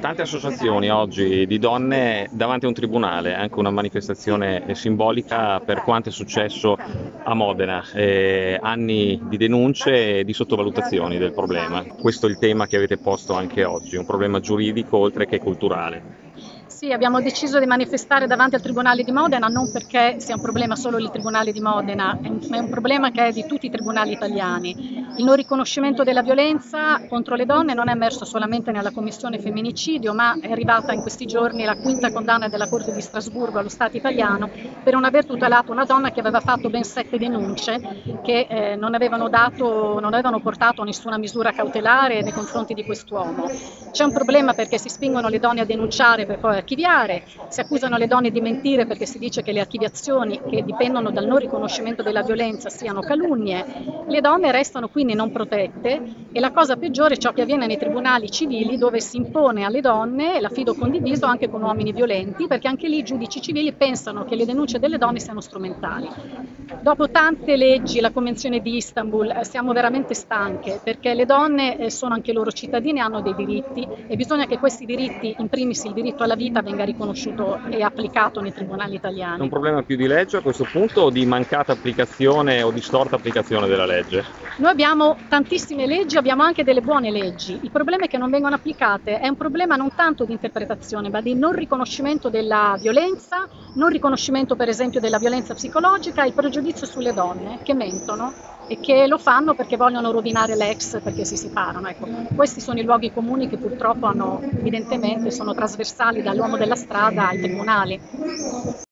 Tante associazioni oggi di donne davanti a un tribunale, anche una manifestazione simbolica per quanto è successo a Modena, eh, anni di denunce e di sottovalutazioni del problema. Questo è il tema che avete posto anche oggi, un problema giuridico oltre che culturale. Sì, abbiamo deciso di manifestare davanti al Tribunale di Modena non perché sia un problema solo del Tribunale di Modena, è un problema che è di tutti i tribunali italiani. Il non riconoscimento della violenza contro le donne non è emerso solamente nella Commissione Femminicidio, ma è arrivata in questi giorni la quinta condanna della Corte di Strasburgo allo Stato italiano per non aver tutelato una donna che aveva fatto ben sette denunce che eh, non, avevano dato, non avevano portato nessuna misura cautelare nei confronti di quest'uomo. C'è un problema perché si spingono le donne a denunciare per poi archiviare, si accusano le donne di mentire perché si dice che le archiviazioni che dipendono dal non riconoscimento della violenza siano calunnie, le donne restano quindi non protette e la cosa peggiore è ciò che avviene nei tribunali civili dove si impone alle donne l'affido condiviso anche con uomini violenti perché anche lì i giudici civili pensano che le denunce delle donne siano strumentali. Dopo tante leggi, la Convenzione di Istanbul, eh, siamo veramente stanche perché le donne eh, sono anche loro cittadine, hanno dei diritti e bisogna che questi diritti, in primis il diritto alla vita, venga riconosciuto e applicato nei tribunali italiani. È un problema più di legge a questo punto o di mancata applicazione o distorta applicazione della legge? Noi abbiamo tantissime leggi, abbiamo anche delle buone leggi. Il problema è che non vengono applicate, è un problema non tanto di interpretazione, ma di non riconoscimento della violenza, non riconoscimento per esempio della violenza psicologica il pregiudizio sulle donne che mentono e che lo fanno perché vogliono rovinare l'ex perché si separano. Ecco, questi sono i luoghi comuni che purtroppo hanno, evidentemente sono trasversali dall'uomo della strada ai tribunali.